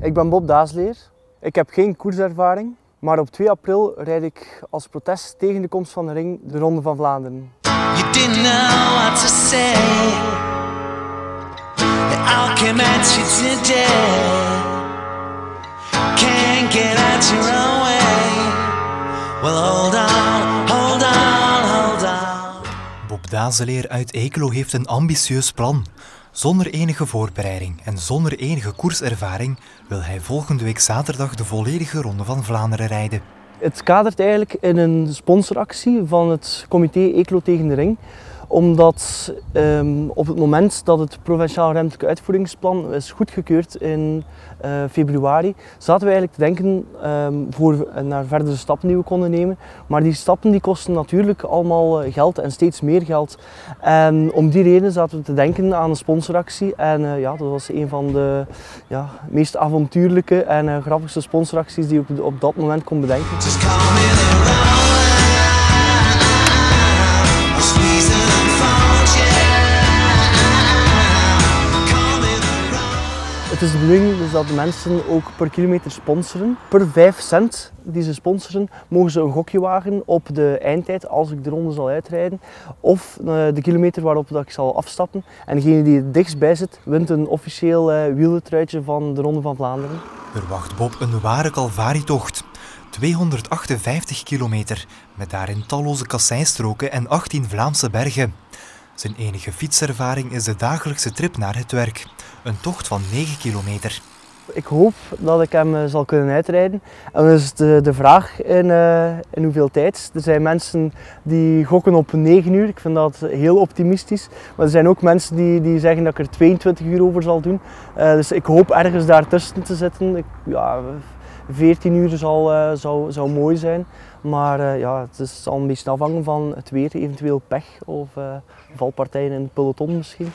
Ik ben Bob Daasleer. Ik heb geen koerservaring, maar op 2 april rijd ik als protest tegen de komst van de ring de Ronde van Vlaanderen. You didn't know what to say. I'll come at you today. Can't get out your own way. Well, hold on, hold on, hold on. Bob Dazeleer uit Eeklo heeft een ambitieus plan. Zonder enige voorbereiding en zonder enige koerservaring wil hij volgende week zaterdag de volledige Ronde van Vlaanderen rijden. Het kadert eigenlijk in een sponsoractie van het comité Eeklo tegen de ring omdat um, op het moment dat het provinciaal ruimtelijk uitvoeringsplan is goedgekeurd in uh, februari, zaten we eigenlijk te denken um, voor, naar verdere stappen die we konden nemen. Maar die stappen die kosten natuurlijk allemaal eh, geld en steeds meer geld. En om die reden zaten we te denken aan een sponsoractie. En uh, ja, dat was een van de ja, meest avontuurlijke en uh, grappigste sponsoracties die ik op dat moment kon bedenken. Het is de bedoeling dus dat de mensen ook per kilometer sponsoren. Per 5 cent die ze sponsoren, mogen ze een gokje wagen op de eindtijd als ik de ronde zal uitrijden. Of uh, de kilometer waarop dat ik zal afstappen. En degene die het dichtst bij zit, wint een officieel uh, wielertruitje van de Ronde van Vlaanderen. Er wacht Bob een ware calvarietocht. 258 kilometer, met daarin talloze kasseinstroken en 18 Vlaamse bergen. Zijn enige fietservaring is de dagelijkse trip naar het werk. Een tocht van 9 kilometer. Ik hoop dat ik hem uh, zal kunnen uitrijden. En dan is de, de vraag in, uh, in hoeveel tijd. Er zijn mensen die gokken op 9 uur. Ik vind dat heel optimistisch. Maar er zijn ook mensen die, die zeggen dat ik er 22 uur over zal doen. Dus ik hoop ergens daartussen te zitten. Ik, ja, 14 uur zal, zou, zou mooi zijn. Maar ja, het zal een beetje afhangen van het weer, eventueel pech of valpartijen in het peloton misschien.